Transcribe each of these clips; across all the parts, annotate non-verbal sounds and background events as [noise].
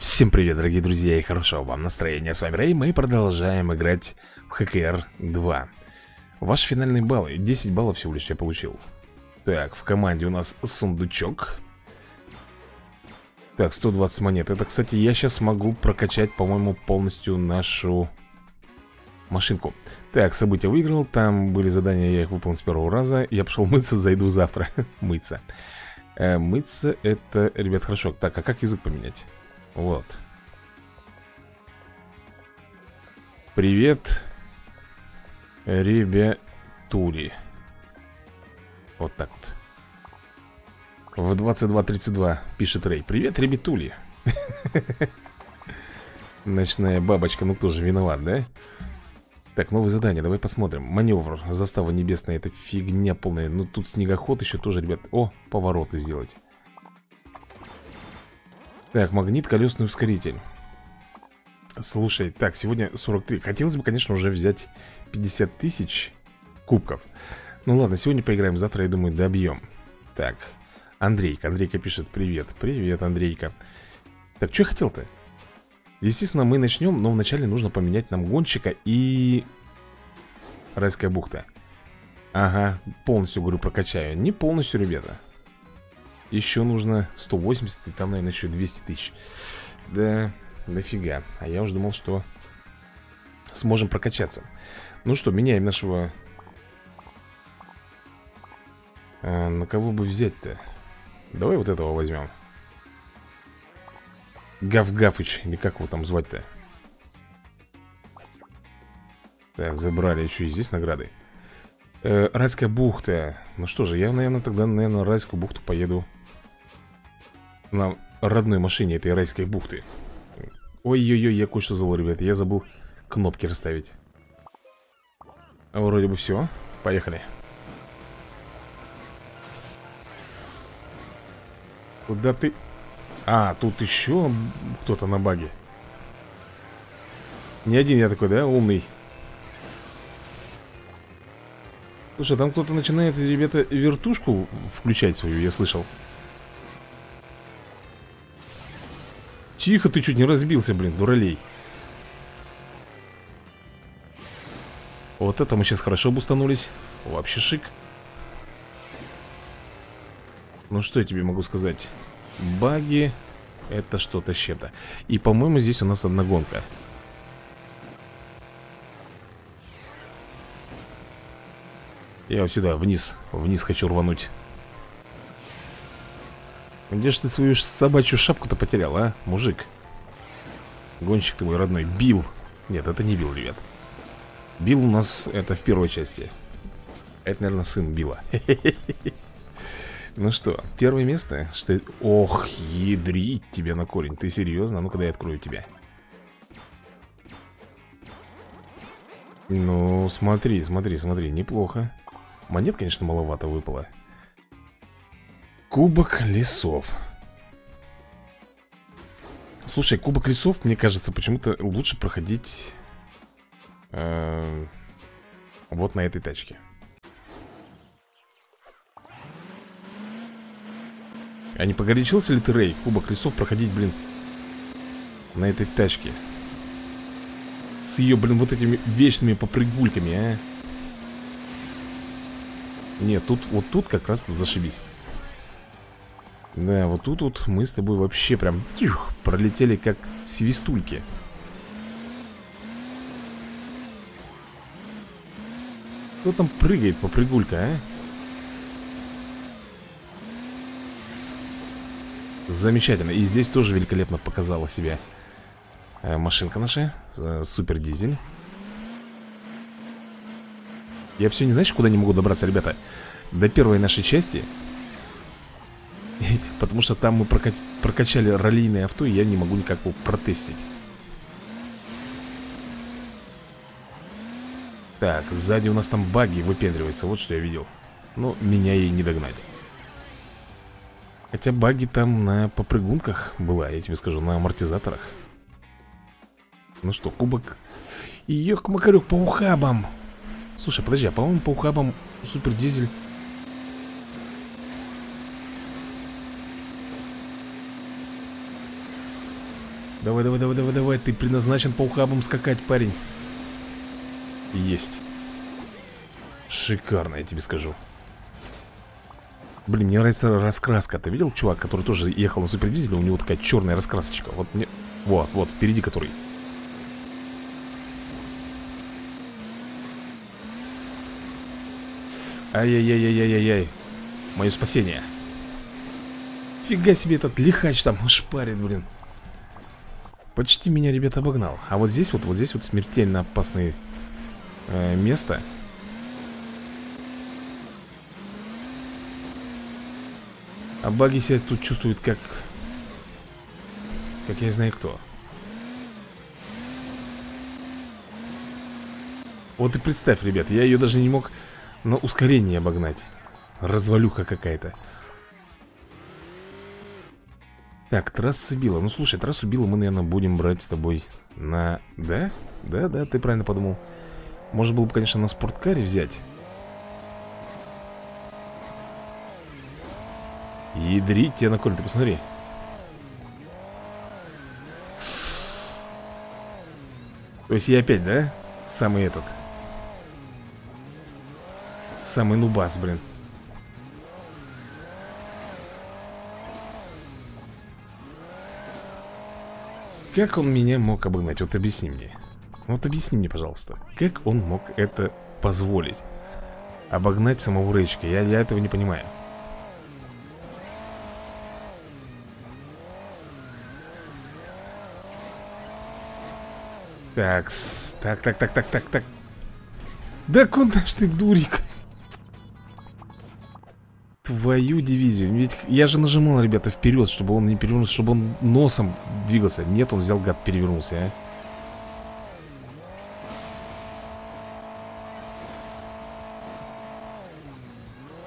Всем привет, дорогие друзья, и хорошего вам настроения. С вами Рэй, мы продолжаем играть в ХКР 2. Ваш финальный балл, 10 баллов всего лишь я получил. Так, в команде у нас сундучок. Так, 120 монет. Это, кстати, я сейчас могу прокачать, по-моему, полностью нашу машинку. Так, события выиграл, там были задания, я их выполнил с первого раза. Я пошел мыться, зайду завтра. [laughs] мыться. Э, мыться это, ребят, хорошо. Так, а как язык поменять? Вот. Привет, ребятули. Вот так вот. В 22.32 пишет Рэй. Привет, ребятули. [laughs] Ночная бабочка, ну кто же виноват, да? Так, новое задание, давай посмотрим Маневр, застава небесная, это фигня полная Ну тут снегоход еще тоже, ребят О, повороты сделать так, магнит, колесный ускоритель. Слушай, так, сегодня 43 Хотелось бы, конечно, уже взять 50 тысяч кубков. Ну ладно, сегодня поиграем, завтра, я думаю, добьем. Так, Андрейка, Андрейка пишет Привет, привет, Андрейка Так, что я хотел-то? Естественно, мы начнем, но вначале нужно поменять нам гонщика и... Райская бухта. Ага, полностью, говорю, прокачаю. Не полностью, ребята еще нужно 180 и там, наверное, еще 200 тысяч. Да, дофига А я уже думал, что сможем прокачаться. Ну что, меняем нашего. А, На кого бы взять-то? Давай вот этого возьмем. Гав-Гафыч, или как его там звать-то? Так, забрали еще и здесь награды. Э, Райская бухта. Ну что же, я, наверное, тогда, наверное, на Райскую бухту поеду на родной машине этой райской бухты. Ой-ой-ой, я кое-что забыл, ребят Я забыл кнопки расставить. Вроде бы все Поехали. Куда ты... А, тут еще кто-то на баге. Не один я такой, да, умный? Слушай, там кто-то начинает, ребята, вертушку включать свою, я слышал Тихо, ты чуть не разбился, блин, дуралей. Вот это мы сейчас хорошо бустанулись Вообще шик. Ну что я тебе могу сказать? Баги Это что-то с чем-то. И по-моему здесь у нас одна гонка. Я вот сюда, вниз Вниз хочу рвануть где же ты свою собачью шапку-то потерял, а, мужик? Гонщик ты мой родной, Бил. Нет, это не Бил, ребят. Бил у нас это в первой части. Это, наверное, сын Била. Ну что, первое место что... Ох, ядрить тебя на корень. Ты серьезно? Ну-ка, дай я открою тебя. Ну, смотри, смотри, смотри, неплохо. Монет, конечно, маловато выпало Кубок лесов. Слушай, кубок лесов, мне кажется, почему-то лучше проходить э, Вот на этой тачке. А не погорячился ли ты, Рэй, кубок лесов проходить, блин На этой тачке? С ее, блин, вот этими вечными попрыгульками, а? Нет, тут, вот тут как раз зашибись да, вот тут вот мы с тобой вообще прям тих, пролетели как свистульки. Кто там прыгает по прыгулька, а? Замечательно. И здесь тоже великолепно показала себя э, машинка наша. Э, супер дизель. Я все не знаешь, куда не могу добраться, ребята? До первой нашей части Потому что там мы прокач... прокачали раллийное авто, и я не могу никак его протестить. Так, сзади у нас там баги выпендривается, вот что я видел. Но меня ей не догнать. Хотя баги там на попрыгунках была, я тебе скажу, на амортизаторах. Ну что, кубок... Ёк-макарёк по ухабам. Слушай, подожди, а по-моему по ухабам супер дизель Давай, давай, давай, давай, давай Ты предназначен по ухабам скакать, парень. Есть. Шикарно, я тебе скажу. Блин, мне нравится раскраска. Ты видел чувак, который тоже ехал на супердизеле У него такая черная раскрасочка? Вот мне... Вот, вот, впереди который. Ай-яй-яй-яй-яй-яй Мое спасение. Фига себе этот лихач там шпарит, блин Почти меня, ребят, обогнал. А вот здесь вот, вот здесь вот смертельно опасное э, место. А баги себя тут чувствует как... Как я знаю кто. Вот и представь, ребят, я ее даже не мог на ускорение обогнать. Развалюха какая-то Так, трасса Била Ну слушай, трассу Била мы, наверное, будем брать с тобой на... Да? Да, да, ты правильно подумал. Можно было бы, конечно, на спорткаре взять. Ядрить тебя на коле, ты посмотри. То есть я опять, да? Самый этот. Самый нубас, блин Как он меня мог обогнать? Вот объясни мне. Вот объясни мне, пожалуйста Как он мог это позволить? Обогнать самого Рэйчика. Я, я этого не понимаю. Так, так, так, так, так, так, так. Да куда ж ты, дурик Твою дивизию. Ведь я же нажимал, ребята, вперед Чтобы он не перевернулся, чтобы он носом двигался. Нет, он взял, гад, перевернулся, а.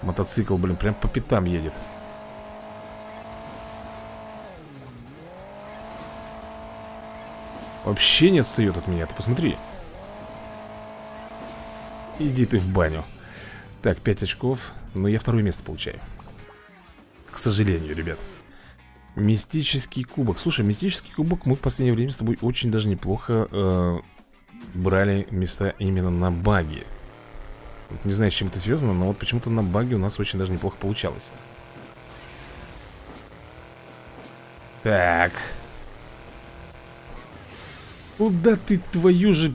Мотоцикл, блин, прям по пятам едет. Вообще не отстает от меня, ты посмотри. Иди ты в баню Так, 5 очков. Но я второе место получаю. К сожалению, ребят. Мистический кубок. Слушай, мистический кубок мы в последнее время с тобой очень даже неплохо э, Брали места именно на баге. Не знаю, с чем это связано Но вот почему-то на баге у нас очень даже неплохо получалось. Так. Куда ты твою же...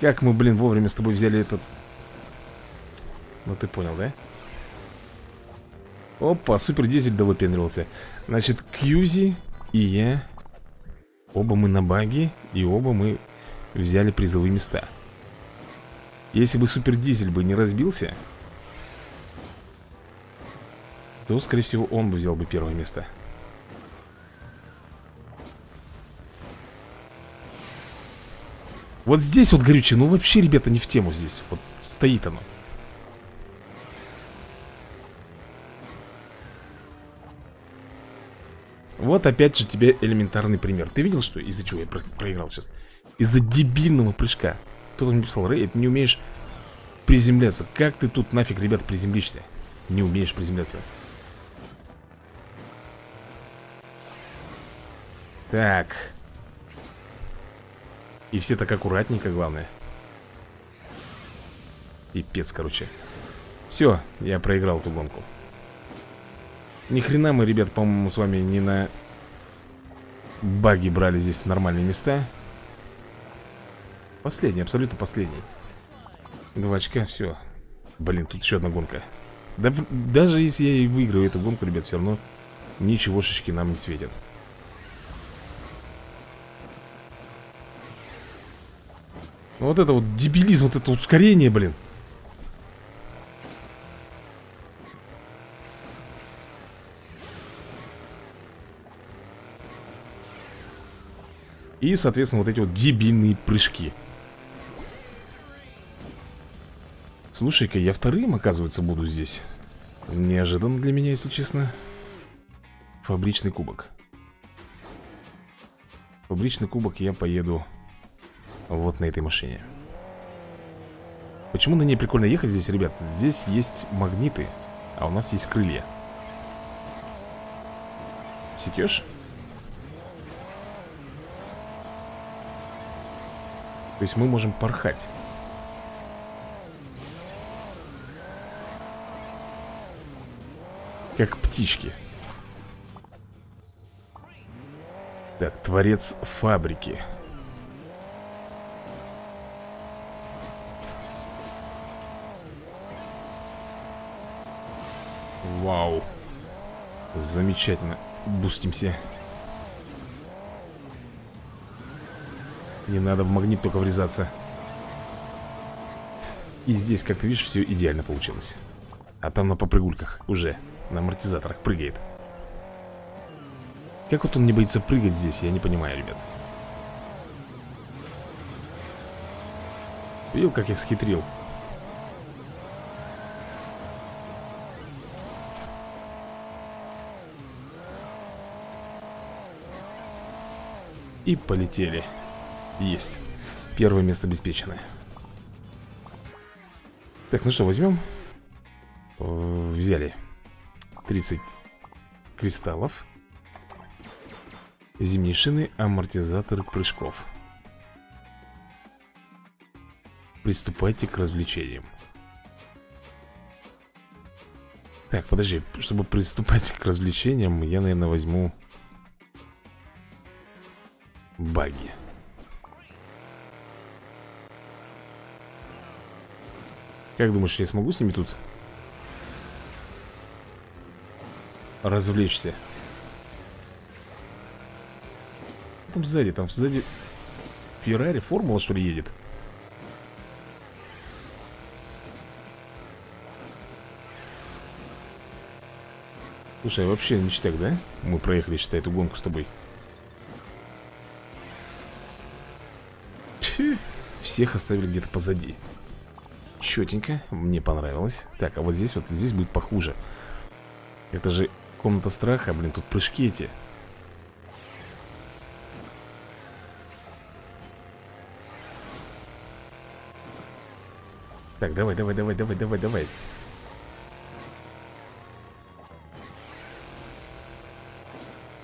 Как мы, блин, вовремя с тобой взяли этот... Ну ты понял, да? Опа, супер дизель да выпендривался Значит, Кьюзи и я Оба мы на баге И оба мы взяли призовые места. Если бы супер дизель бы не разбился То, скорее всего, он бы взял бы первое место. Вот здесь вот горючее, ну вообще, ребята, не в тему здесь. Вот стоит оно Вот опять же тебе элементарный пример. Ты видел, что из-за чего я про проиграл сейчас? Из-за дебильного прыжка. Кто-то мне писал, Рэй, ты не умеешь приземляться. Как ты тут нафиг, ребят, приземлишься? Не умеешь приземляться Так. И все так аккуратненько, главное. Пипец, короче. Все, я проиграл эту гонку Ни хрена мы, ребят, по-моему, с вами не на баги брали здесь нормальные места. Последний, абсолютно последний. Два очка, все Блин, тут еще одна гонка. Да, Даже если я и выиграю эту гонку, ребят, все равно Ничегошечки нам не светят. Вот это вот дебилизм, вот это ускорение, блин И, соответственно, вот эти вот дебильные прыжки. Слушай-ка, я вторым, оказывается, буду здесь. Неожиданно для меня, если честно. Фабричный кубок. Фабричный кубок я поеду вот на этой машине. Почему на ней прикольно ехать здесь, ребят? Здесь есть магниты, а у нас есть крылья. Секешь? То есть мы можем порхать. Как птички. Так, творец фабрики. Вау. Замечательно. Бустимся Не надо в магнит только врезаться. И здесь, как ты видишь, все идеально получилось. А там на попрыгульках уже На амортизаторах прыгает. Как вот он не боится прыгать здесь, я не понимаю, ребят. Видел, как я схитрил? И полетели есть. Первое место обеспечено. Так, ну что, возьмем. Взяли 30 кристаллов. Зимние шины, амортизаторы прыжков. Приступайте к развлечениям. Так, подожди, чтобы приступать к развлечениям Я, наверное, возьму Баги Как думаешь, я смогу с ними тут развлечься? Там сзади, там сзади Феррари, формула что ли едет? Слушай, а вообще ништяк, да? Мы проехали, считай, эту гонку с тобой Всех оставили где-то позади Четенько, мне понравилось. Так, а вот здесь вот, здесь будет похуже. Это же комната страха, блин, тут прыжки эти. Так, давай, давай, давай, давай, давай, давай.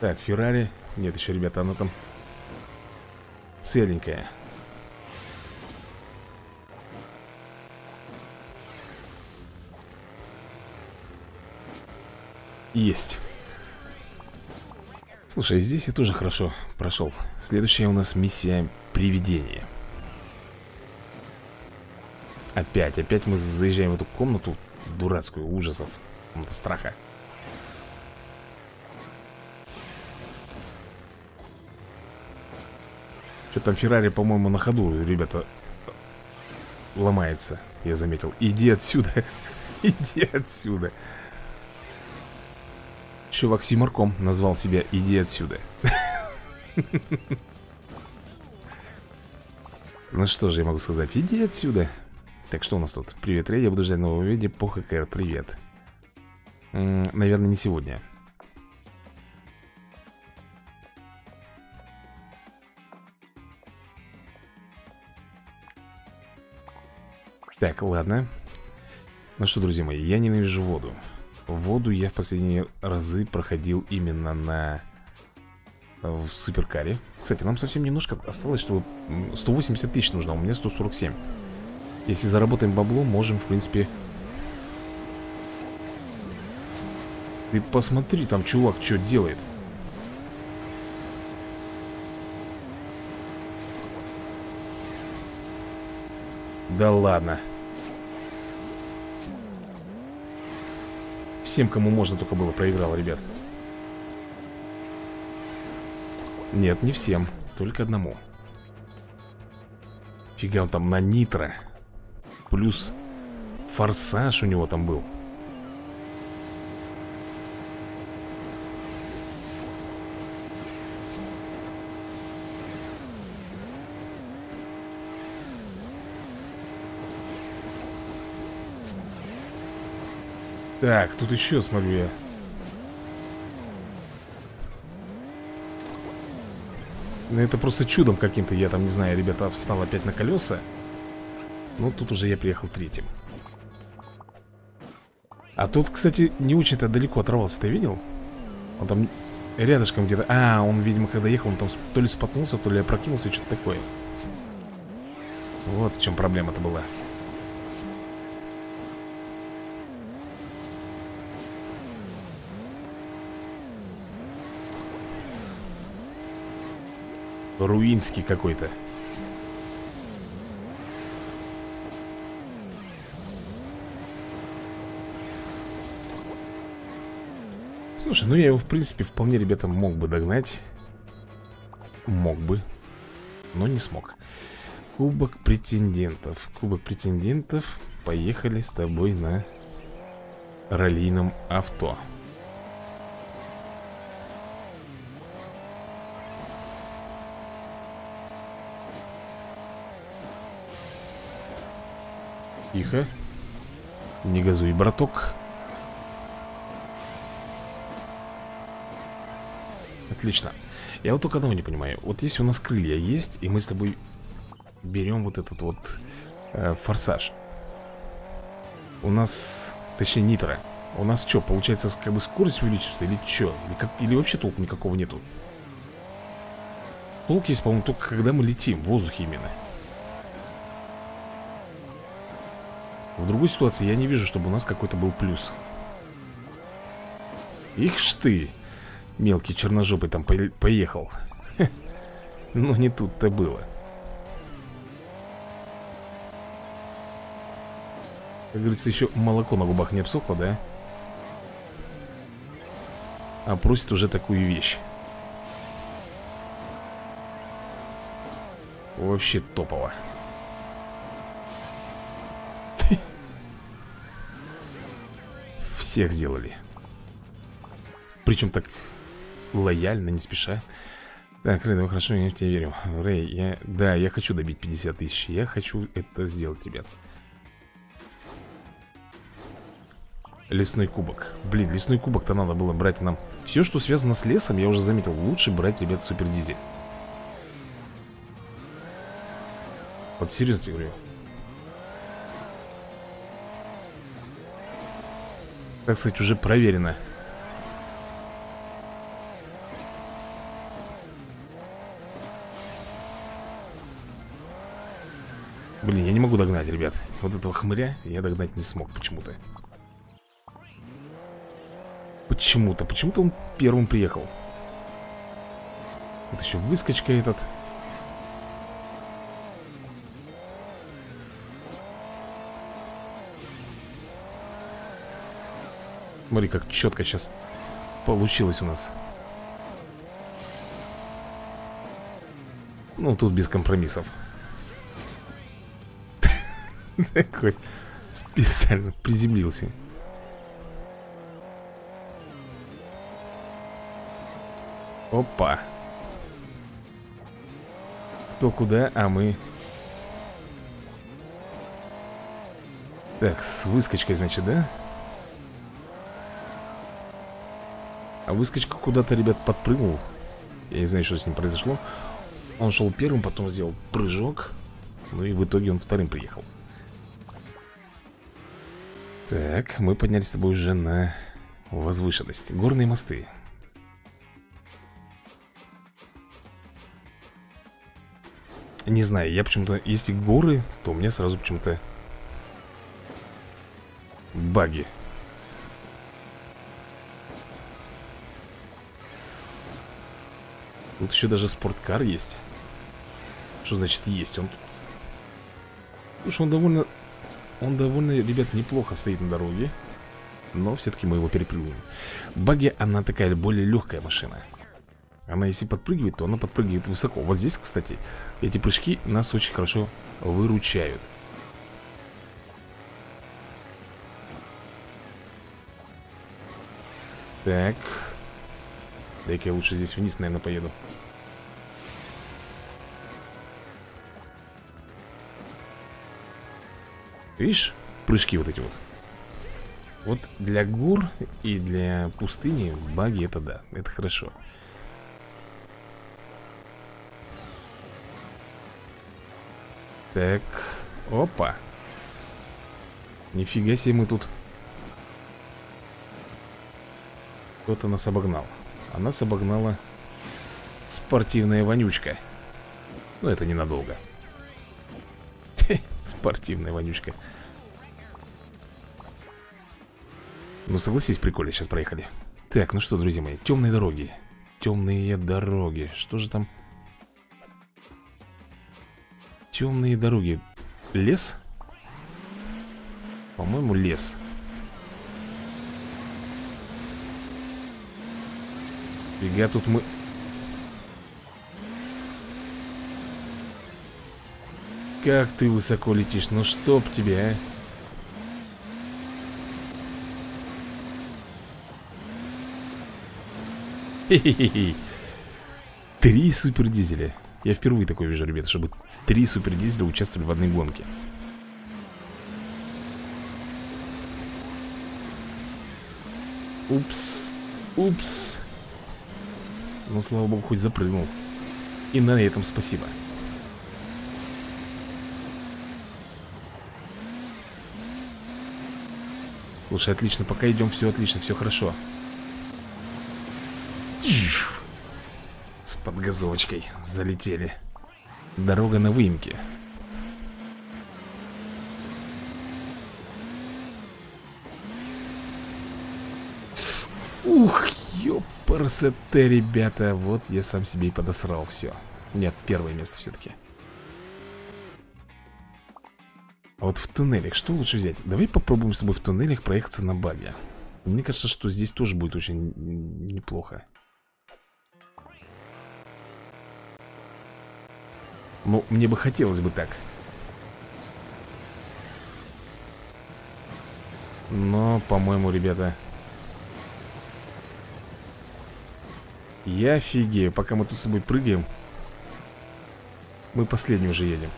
Так, Феррари. Нет, еще, ребята, она там Целенькая Есть. Слушай, здесь я тоже хорошо прошел. Следующая у нас миссия привидения. Опять, опять мы заезжаем в эту комнату Дурацкую, ужасов Комната страха. Что там Феррари, по-моему, на ходу, ребята Ломается, я заметил. Иди отсюда [laughs] Иди отсюда Чувак Симарком назвал себя «Иди отсюда». Ну что же я могу сказать? Иди отсюда. Так, что у нас тут? Привет, Рэй, я буду ждать нового видео по ХКР. Привет. Наверное, не сегодня. Так, ладно. Ну что, друзья мои, я ненавижу воду. Воду я в последние разы проходил именно на... В суперкаре. Кстати, нам совсем немножко осталось, чтобы 180 тысяч нужно, а у меня 147 Если заработаем бабло, можем, в принципе Ты посмотри, там чувак что делает. Да ладно Всем, кому можно только было, проиграл, ребят. Нет, не всем Только одному. Фига он там на нитро. Плюс форсаж у него там был Так, тут еще, смотрю я Ну это просто чудом каким-то Я там, не знаю, ребята, встал опять на колеса. Ну тут уже я приехал третьим. А тут, кстати, не очень-то далеко оторвался Ты видел? Он там рядышком где-то. А, он, видимо, когда ехал, он там то ли споткнулся То ли опрокинулся, что-то такое. Вот в чем проблема-то была Руинский какой-то. Слушай, ну я его, в принципе, вполне, ребята, мог бы догнать. Мог бы Но не смог. Кубок претендентов. Кубок претендентов. Поехали с тобой на раллийном авто Тихо. Не газуй, браток. Отлично. Я вот только одного не понимаю. Вот если у нас крылья есть И мы с тобой берем вот этот вот э, форсаж. У нас, точнее нитро. У нас что, получается как бы скорость увеличивается или что? Или, или вообще толку никакого нету? Толк есть, по-моему, только когда мы летим В воздухе именно В другой ситуации я не вижу, чтобы у нас какой-то был плюс. Их ж ты Мелкий черножопый там по поехал. Но не тут-то было. Как говорится, еще молоко на губах не обсохло, да? А просит уже такую вещь. Вообще топово Всех сделали. Причем так лояльно, не спеша. Так, Рэй, давай хорошо, я в тебя верю. Рэй, я... Да, я хочу добить 50 тысяч Я хочу это сделать, ребят. Лесной кубок. Блин, лесной кубок-то надо было брать нам. Все, что связано с лесом, я уже заметил. Лучше брать, ребят, супер дизель Вот серьезно говорю Так сказать, уже проверено. Блин, я не могу догнать, ребят. Вот этого хмыря я догнать не смог почему-то. Почему-то, почему-то он первым приехал. Вот еще выскочка этот Смотри, как четко сейчас получилось у нас Ну, тут без компромиссов [laughs] Такой специально приземлился. Опа. Кто куда, а мы... Так, с выскочкой, значит, да? А выскочка куда-то, ребят, подпрыгнул. Я не знаю, что с ним произошло. Он шел первым, потом сделал прыжок. Ну и в итоге он вторым приехал. Так, мы поднялись с тобой уже на возвышенность. Горные мосты. Не знаю, я почему-то, если горы, то у меня сразу почему-то баги Тут еще даже спорткар есть. Что значит есть? Он тут... Слушай, он довольно он довольно, ребят, неплохо стоит на дороге Но все-таки мы его перепрыгиваем Баги, она такая более легкая машина. Она если подпрыгивает, то она подпрыгивает высоко. Вот здесь, кстати, эти прыжки нас очень хорошо выручают. Так Дай-ка я лучше здесь вниз, наверное, поеду. Видишь, прыжки вот эти вот? Вот для гор и для пустыни баги это да, это хорошо. Так, опа. Нифига себе мы тут. Кто-то нас обогнал А нас обогнала спортивная вонючка. Ну это ненадолго. [laughs] Спортивная вонючка. Ну согласись, прикольно, сейчас проехали. Так, ну что, друзья мои, темные дороги. Темные дороги. Что же там? Темные дороги. Лес? По-моему, лес Фига тут мы... Как ты высоко летишь, ну чтоб тебе, а? Хе-хе-хе. Три супердизеля. Я впервые такое вижу, ребята, чтобы три супердизеля участвовали в одной гонке. Упс. Упс. Ну, слава богу, хоть запрыгнул. И на этом спасибо. Слушай, отлично, пока идем, все отлично, все хорошо. С подгазовочкой залетели. Дорога на выемке. Ёпарасоте, ребята Вот я сам себе и подосрал все Нет, первое место все-таки А вот в туннелях что лучше взять? Давай попробуем с тобой в туннелях проехаться на баге. Мне кажется, что здесь тоже будет очень неплохо. Ну, мне бы хотелось бы так. Но, по-моему, ребята Я офигею, пока мы тут с собой прыгаем Мы последний уже едем.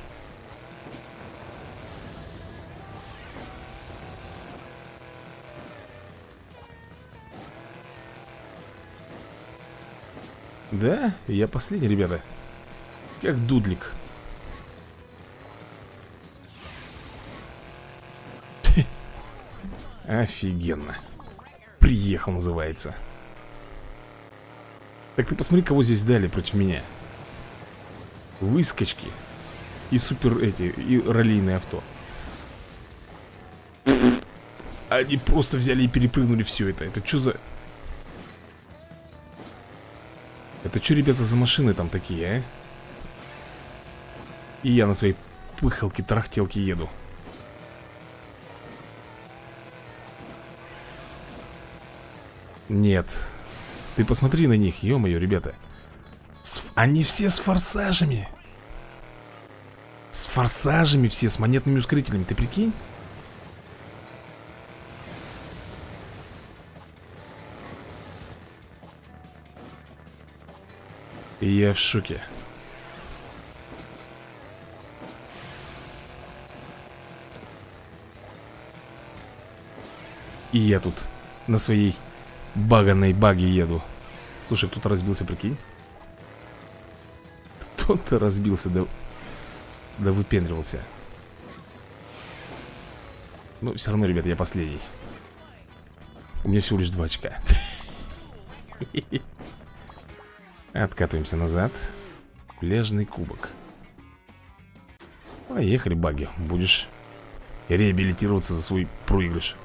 Да, я последний, ребята. Как дудлик. [laughs] Офигенно. Приехал, называется так ты посмотри, кого здесь дали против меня. Выскочки И супер эти, и раллийные авто. Они просто взяли и перепрыгнули все это. Это что за... Это что, ребята, за машины там такие, а? И я на своей пыхалке-трахтелке еду. Нет ты посмотри на них, ё-моё, ребята. С... Они все с форсажами. С форсажами все, с монетными ускорителями, ты прикинь? Я в шоке. И я тут на своей баганой баги еду. Слушай, кто-то разбился, прикинь. Кто-то разбился, да Да выпендривался. Ну, все равно, ребята, я последний. У меня всего лишь два очка. [laughs] Откатываемся назад. Пляжный кубок. Поехали, баги. Будешь реабилитироваться за свой проигрыш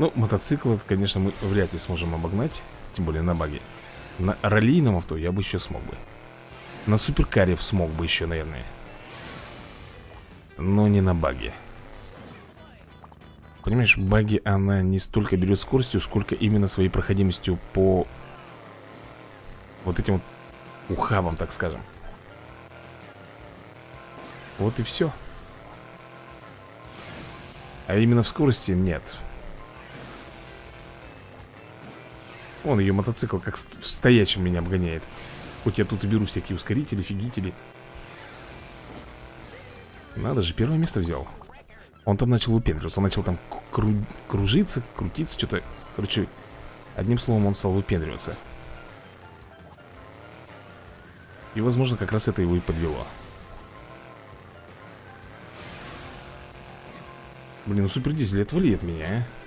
Ну, мотоцикл, конечно, мы вряд ли сможем обогнать Тем более на баге. На раллийном авто я бы еще смог бы. На суперкаре смог бы еще, наверное. Но не на баге. Понимаешь, баги она не столько берет скоростью Сколько именно своей проходимостью по Вот этим вот ухабам, так скажем. Вот и все А именно в скорости нет Он ее мотоцикл как в стоячем меня обгоняет. Хоть я тут и беру всякие ускорители, фигители. Надо же, первое место взял. Он там начал выпендриваться Он начал там кру кружиться, крутиться, что-то. Короче, одним словом он стал выпендриваться. И, возможно, как раз это его и подвело. Блин, ну супердизель, отвали от меня, а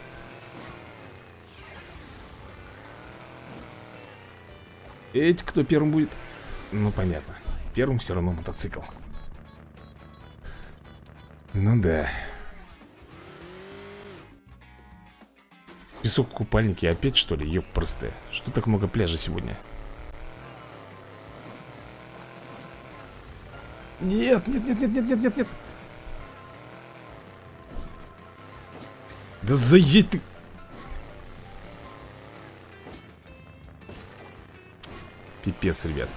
Эти, кто первым будет? Ну, понятно. Первым все равно мотоцикл. Ну да. Песок купальники опять что ли? Ёп, простые. Что так много пляжа сегодня? Нет, нет, нет, нет, нет, нет, нет, нет. Да заедь ты. Пипец, ребят.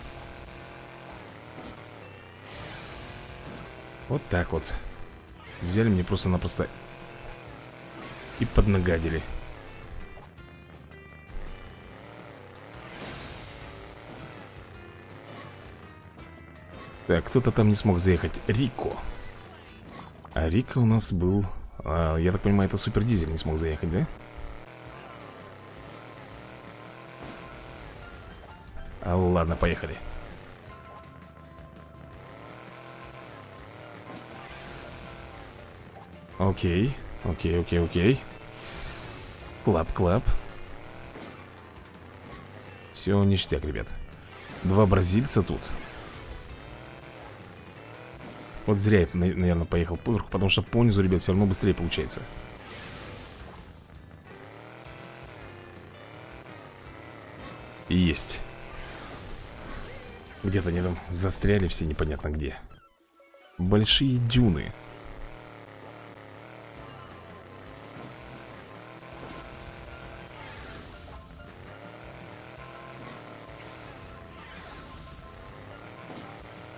Вот так вот. Взяли мне просто-напросто и поднагадили. Так, кто-то там не смог заехать. Рико. А Рико у нас был... А, я так понимаю, это Супер Дизель не смог заехать, да? Ладно, поехали. Окей, окей, окей, окей. Clap-clap. Все ништяк, ребят. Два бразильца тут. Вот зря я, наверное, поехал поверху, потому что понизу, ребят, все равно быстрее получается. Есть. Где-то они там застряли все непонятно где. Большие дюны.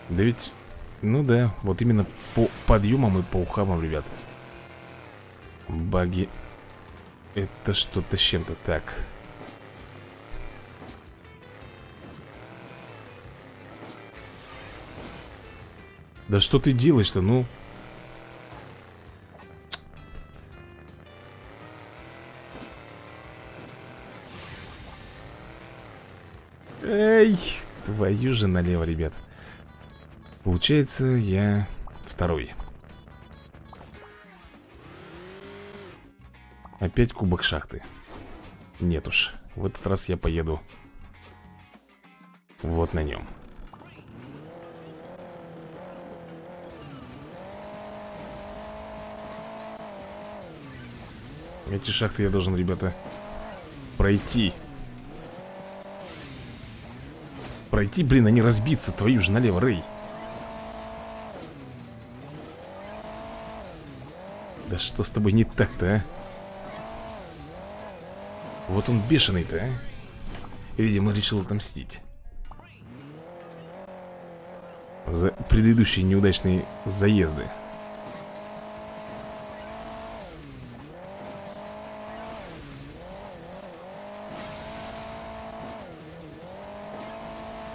Да ведь ну да, вот именно по подъемам и по ухабам, ребят Баги Это что-то с чем-то так Да что ты делаешь-то, ну? Эй, твою же налево, ребят. Получается, я второй. Опять кубок шахты. Нет уж, в этот раз я поеду Вот на нем Эти шахты я должен, ребята, пройти Пройти, блин, а не разбиться Твою же налево, Рэй Да что с тобой не так-то, а? Вот он бешеный-то, а? Видимо, решил отомстить За предыдущие неудачные заезды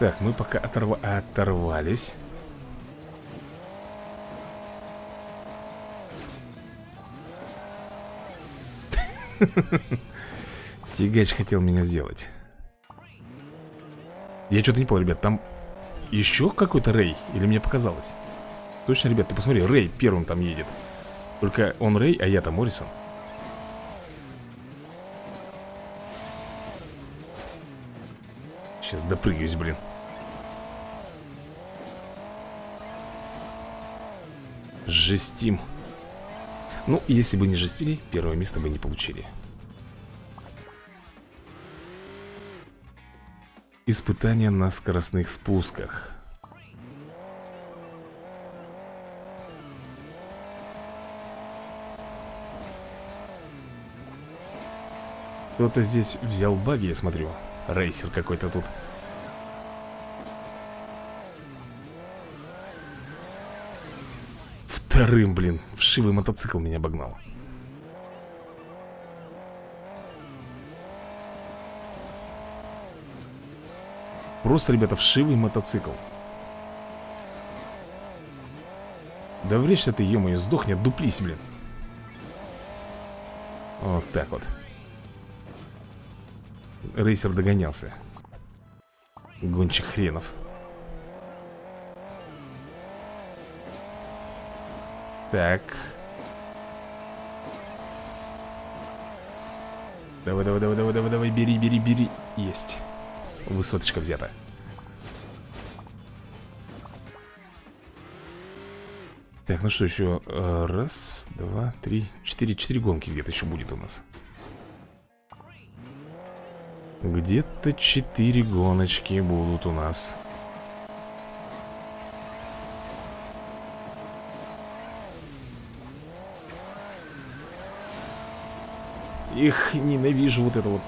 Так, мы пока оторва... оторвались. [laughs] Тягач хотел меня сделать. Я что-то не понял, ребят Там еще какой-то Рэй? Или мне показалось? Точно, ребят, ты посмотри, Рэй первым там едет. Только он Рэй, а я-то Моррисон. Сейчас допрыгаюсь, блин Жестим. Ну, если бы не жестили, первое место бы не получили. Испытания на скоростных спусках. Кто-то здесь взял баги, я смотрю. Рейсер какой-то тут Вторым, блин, вшивый мотоцикл меня обогнал. Просто, ребята, вшивый мотоцикл. Да врежься ты, ё-моё, сдохни, дуплись, блин. Вот так вот. Рейсер догонялся. Гонщик хренов Так. Давай, давай, давай, давай, давай, давай, бери, бери, бери. Есть. высоточка взята Так, ну что еще? Э, раз, два, три, четыре Четыре гонки где-то еще будет у нас Где-то четыре гоночки будут у нас Их ненавижу вот это вот.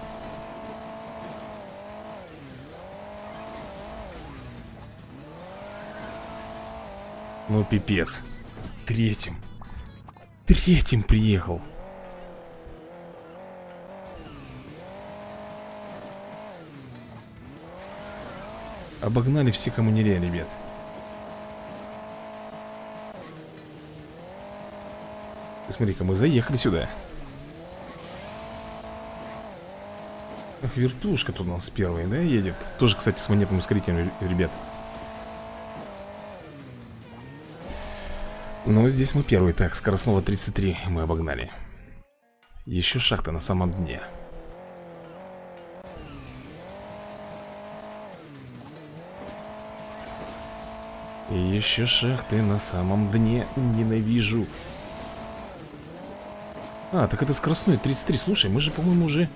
Ну, пипец. Третьим. Третьим приехал. Обогнали все, лень, ребят. Смотри-ка, мы заехали сюда Ах, вертушка тут у нас первая, да, едет? Тоже, кстати, с монетным ускорителем, ребят. Ну, здесь мы первый Так, скоростного 33 мы обогнали. Еще шахта на самом дне. Еще шахты на самом дне Ненавижу. А, так это скоростной 33 Слушай, мы же, по-моему, уже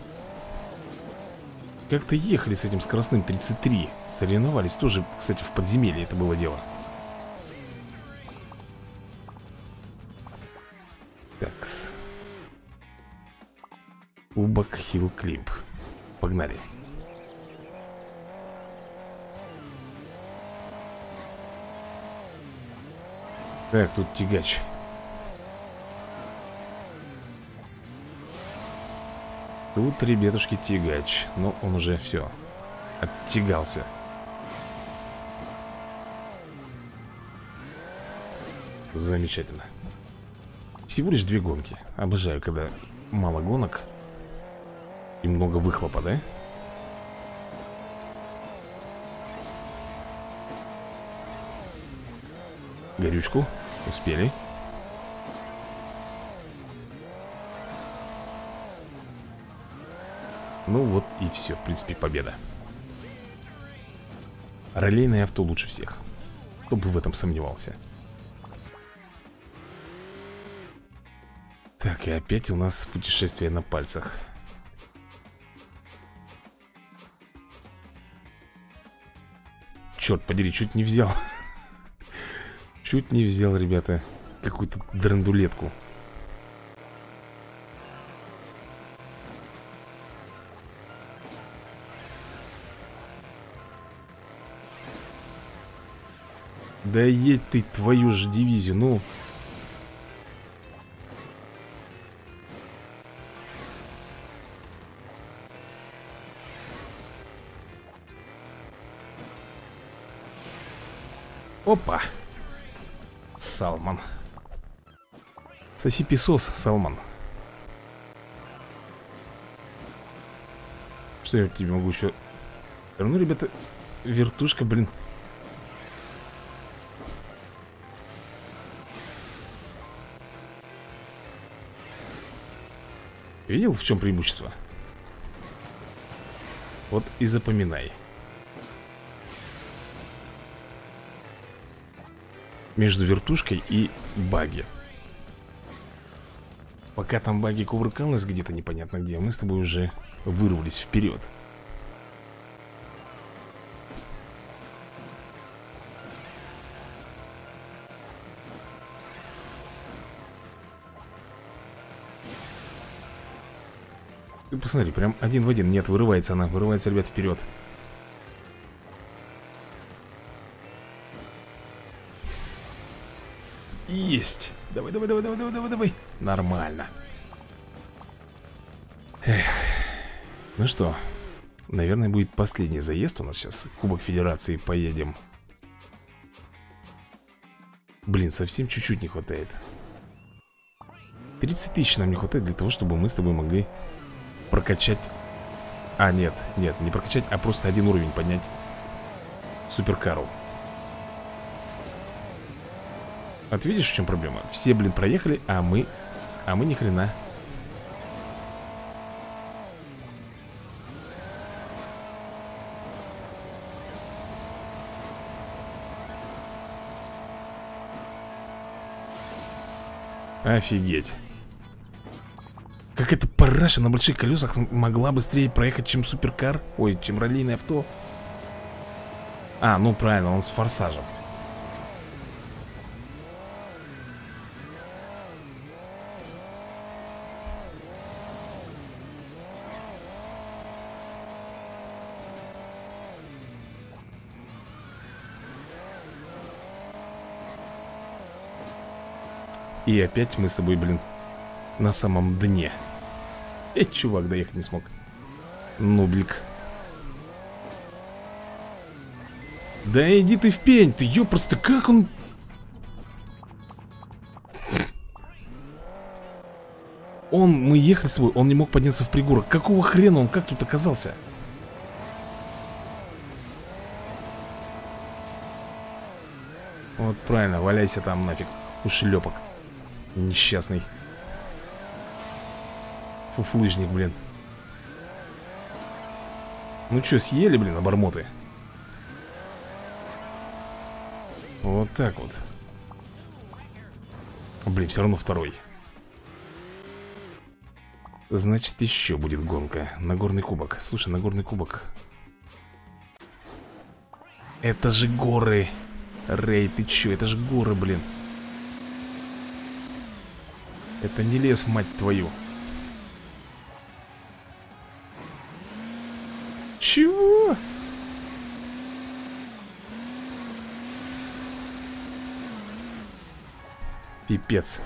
Как-то ехали с этим скоростным 33 Соревновались тоже, кстати, в подземелье это было дело. Такс. Убак Хилл Клип Погнали. Так, тут тягач Тут, ребятушки, тягач. Но он уже все Оттягался. Замечательно. Всего лишь две гонки. Обожаю, когда мало гонок И много выхлопа, да? Горючку? Успели Ну вот и все, в принципе, победа. Ролейное авто лучше всех. Кто бы в этом сомневался. Так, и опять у нас путешествие на пальцах. Черт подери, чуть не взял. [laughs] Чуть не взял, ребята Какую-то драндулетку Да едь ты твою же дивизию, ну Опа. Салман. Соси песос, Салман. Что я тебе могу еще... Ну, ребята, вертушка, блин. Видел, в чем преимущество? Вот и запоминай. между вертушкой и баги. Пока там баги кувыркалась где-то непонятно где, мы с тобой уже вырвались вперед. Ты посмотри, прям один в один. Нет, вырывается она, вырывается, ребят, вперед. Есть. Давай, давай, давай, давай, давай, давай, давай. Нормально. Эх. Ну что, наверное, будет последний заезд у нас сейчас. Кубок Федерации поедем. Блин, совсем чуть-чуть не хватает. 30 тысяч нам не хватает для того, чтобы мы с тобой могли прокачать... А, нет, нет, не прокачать, а просто один уровень поднять суперкару. Вот видишь, в чем проблема? Все, блин, проехали, а мы... А мы ни хрена. Офигеть параша на больших колесах могла быстрее проехать, чем суперкар. Ой, чем раллийное авто. А, ну правильно, он с форсажем И опять мы с тобой, блин, на самом дне Эй, чувак, доехать не смог. Нублик. Да иди ты в пень, ты ёпросто, как он... Он, мы ехали с тобой, он не мог подняться в пригорок. Какого хрена он как тут оказался? Вот правильно, валяйся там нафиг, ушлепок Несчастный Фуфлыжник, блин. Ну что, съели, блин, обормоты? Вот так вот. Блин, все равно второй. Значит, еще будет гонка. Нагорный кубок. Слушай, Нагорный кубок. Это же горы. Рэй, ты че? Это же горы, блин. Это не лес, мать твою Пипец.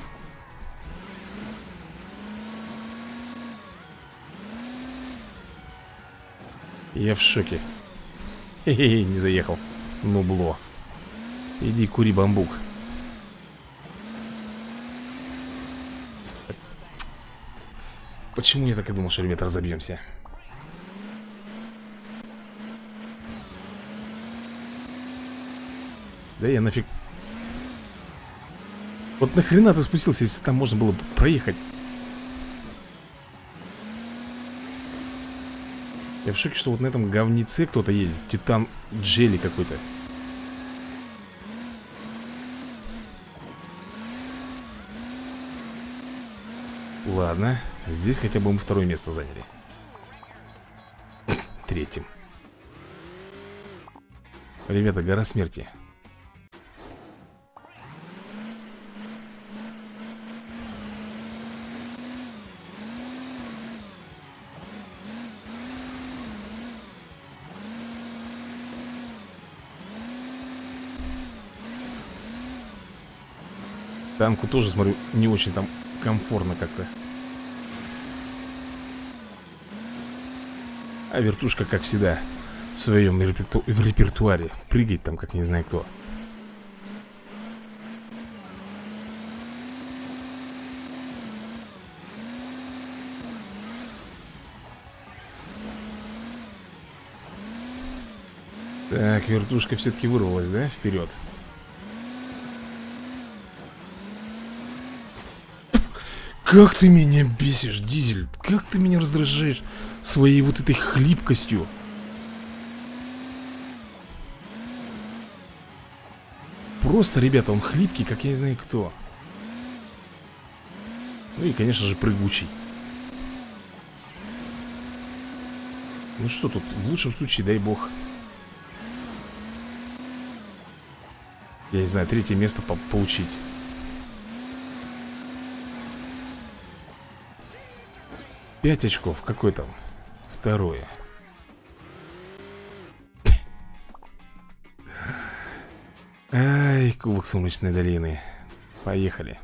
Я в шоке. Хе-хе, не заехал. Нубло Иди кури бамбук. Почему я так и думал, что, ребята, разобьемся? Да я нафиг... Вот нахрена ты спустился, если там можно было проехать? Я в шоке, что вот на этом говнице кто-то едет. Титан Джели какой-то. Ладно Здесь хотя бы мы второе место заняли. Третьим. Ребята, гора смерти Танку тоже, смотрю, не очень там комфортно как-то. А вертушка, как всегда, в своем реперту... в репертуаре. Прыгает там, как не знаю кто. Так, вертушка все-таки вырвалась, да, вперед Как ты меня бесишь, Дизель? Как ты меня раздражаешь Своей вот этой хлипкостью? Просто, ребята, он хлипкий, как я не знаю кто. Ну и, конечно же, прыгучий. Ну что тут, в лучшем случае, дай бог. Я не знаю, третье место по получить Пять очков, какой там? Второе? Ай, кубок Солнечной долины. Поехали.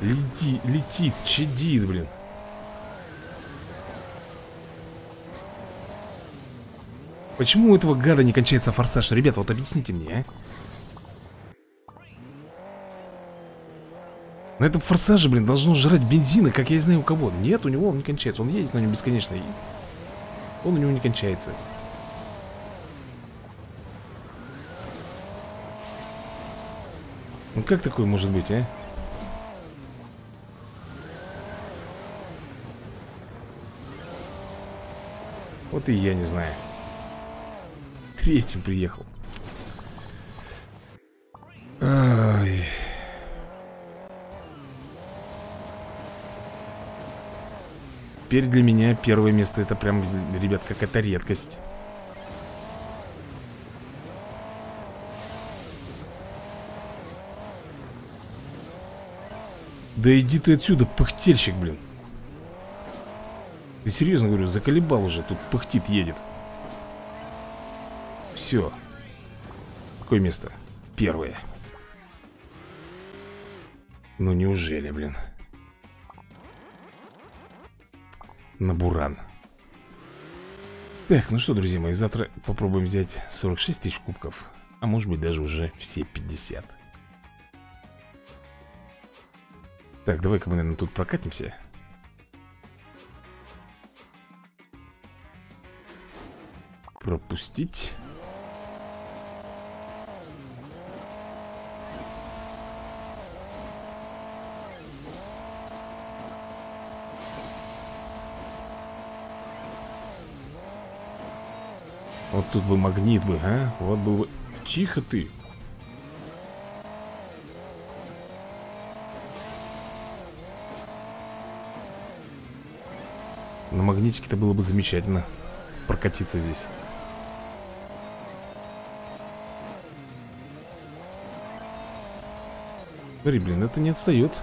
Лети, летит, чадит, блин Почему у этого гада не кончается форсаж? Ребята, вот объясните мне, а? На этом форсаже, блин, должно жрать бензина, как я не знаю у кого Нет, у него он не кончается, он едет на нем бесконечно и Он у него не кончается Ну как такое может быть, а? Вот и я не знаю Третьим приехал. Ай. Теперь для меня первое место это прям, ребят, какая-то редкость. Да иди ты отсюда, пыхтельщик, блин. Ты серьезно говорю, заколебал уже, тут пыхтит, едет Все Какое место? Первое. Ну неужели, блин? На буран. Так, ну что, друзья мои, завтра попробуем взять 46 тысяч кубков А может быть даже уже все 50 Так, давай-ка мы, наверное, тут прокатимся. Пропустить Вот тут бы магнит бы, а? Вот был бы... Тихо ты На магнитике-то было бы замечательно Прокатиться здесь. Смотри, блин, это не отстает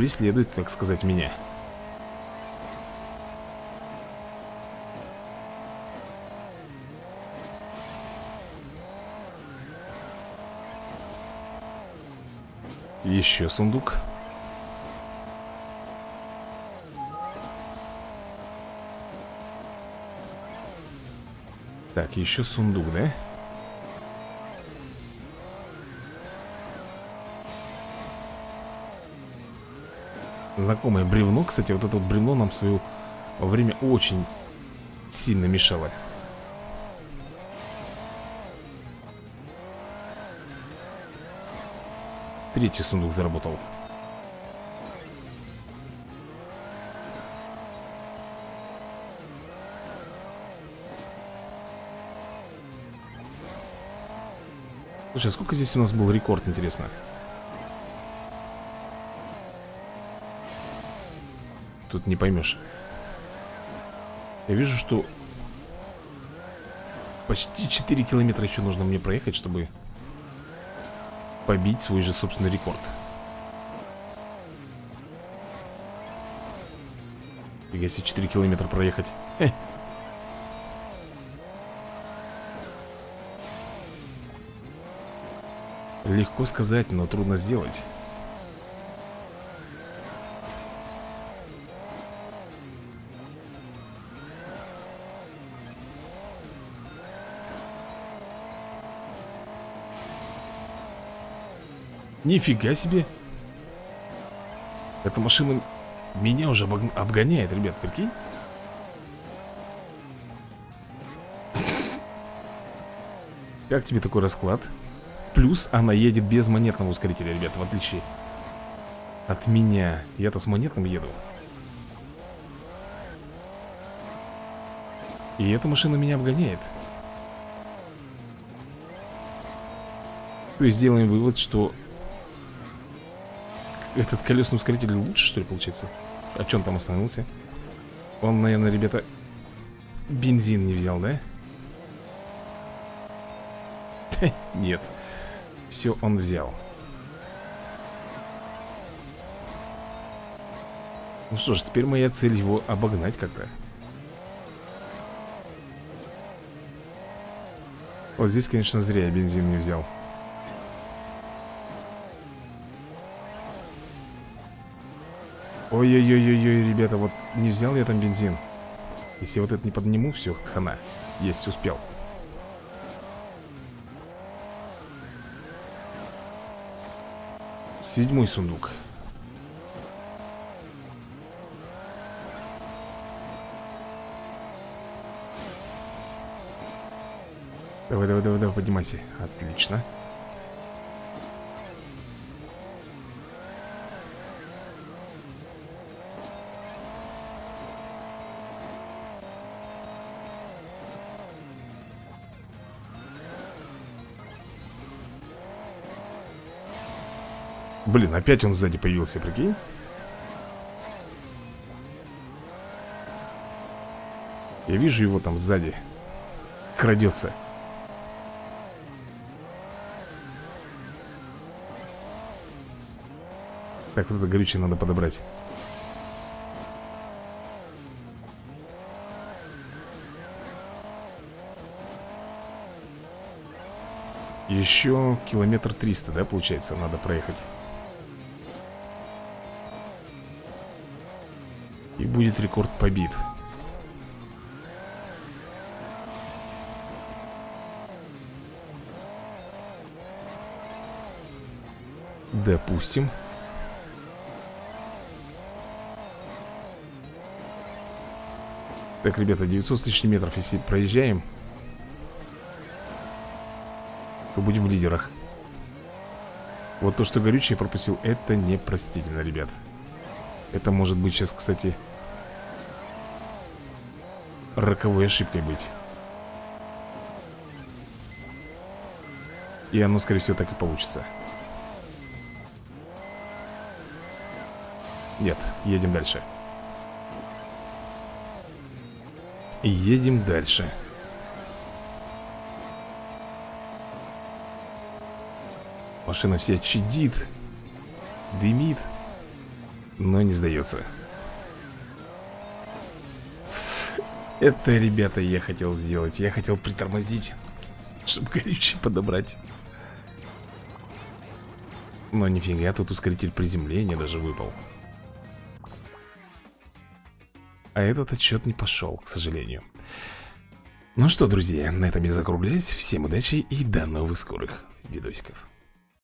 Преследует, так сказать, меня Еще сундук Так, еще сундук, да? Знакомое бревно, кстати, вот это вот бревно нам в свое время очень сильно мешало. Третий сундук заработал. Слушай, а сколько здесь у нас был рекорд, интересно? Тут не поймешь. Я вижу, что Почти 4 километра еще нужно мне проехать, чтобы побить свой же собственный рекорд. Фига себе 4 километра проехать. Хе. Легко сказать, но трудно сделать Нифига себе. Эта машина меня уже обгоняет, ребят, прикинь. Как тебе такой расклад? Плюс она едет без монетного ускорителя, ребят, в отличие от меня. Я-то с монетным еду. И эта машина меня обгоняет. То есть сделаем вывод, что этот колесный ускоритель лучше, что ли, получается? А он там остановился? Он, наверное, ребята, бензин не взял, да? [laughs] Нет. Все он взял. Ну что ж, теперь моя цель его обогнать как-то. Вот здесь, конечно, зря я бензин не взял. Ой-ой-ой-ой, ребята, вот не взял я там бензин. Если вот это не подниму, все, хана Есть, успел. Седьмой сундук. Давай, давай, давай, давай, поднимайся. Отлично Блин, опять он сзади появился, прикинь. Я вижу его там сзади Крадется. Так, вот это горючее надо подобрать. Еще километр триста, да, получается, надо проехать И будет рекорд побит Допустим. Так, ребята, 900 с лишним метров Если проезжаем То будем в лидерах. Вот то, что горючее пропустил Это непростительно, ребят. Это может быть сейчас, кстати Роковой ошибкой быть. И оно, скорее всего, так и получится. Нет, едем дальше. Едем дальше. Машина вся чадит Дымит Но не сдается Это, ребята, я хотел сделать. Я хотел притормозить Чтобы горючее подобрать. Но нифига, тут ускоритель приземления даже выпал. А этот отчет не пошел, к сожалению. Ну что, друзья, на этом я закругляюсь. Всем удачи и до новых скорых видосиков